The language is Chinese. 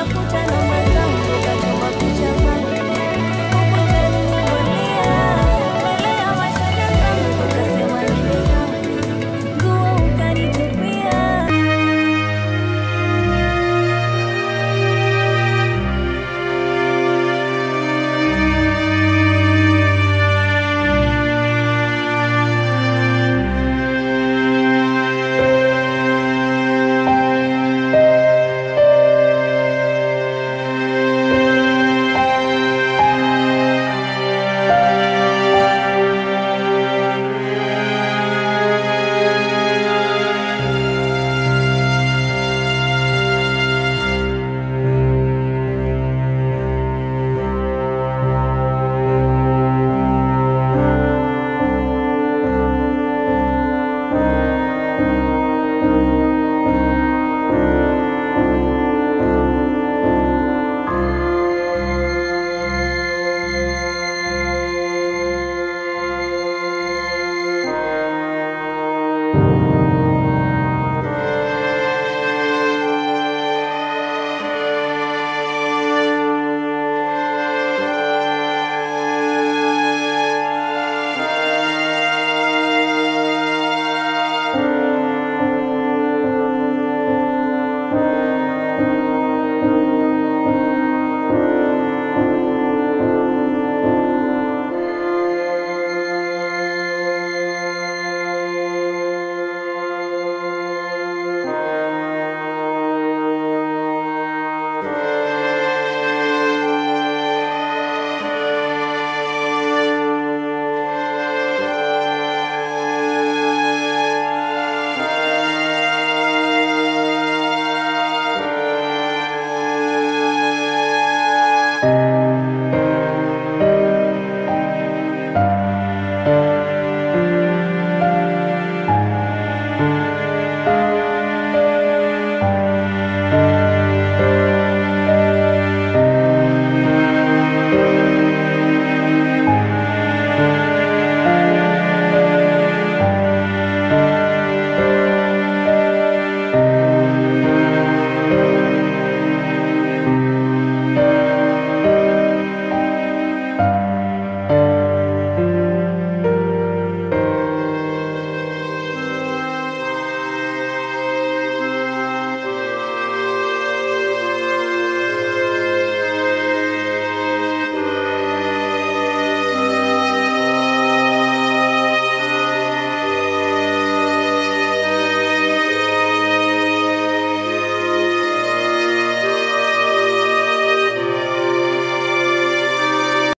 相互站